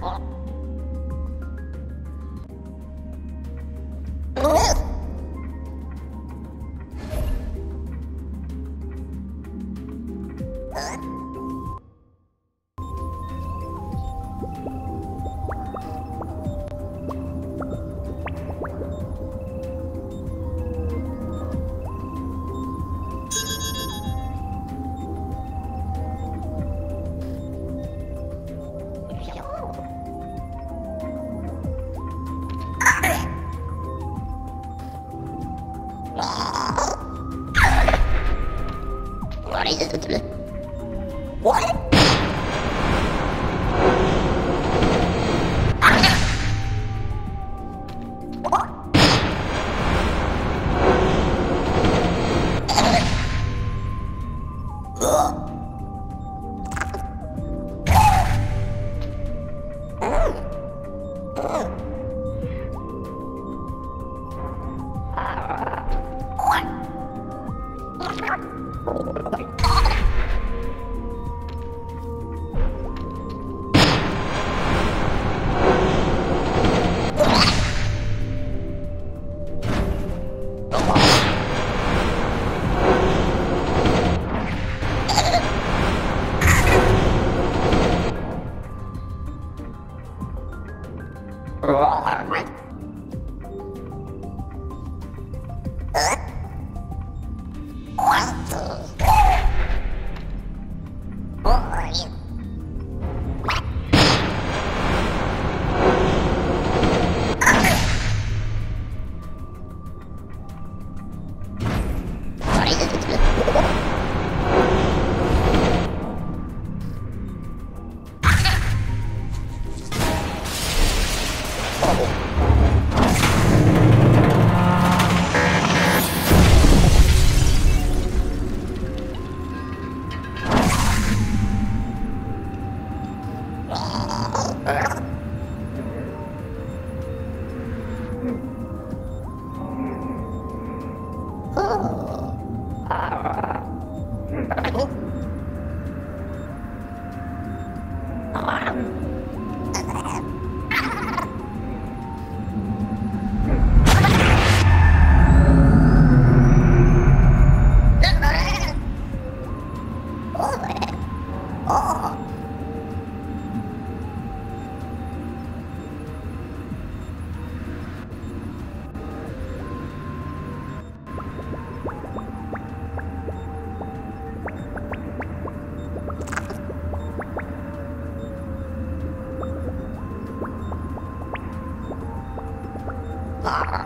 好了。What? Right. Oh! Uh.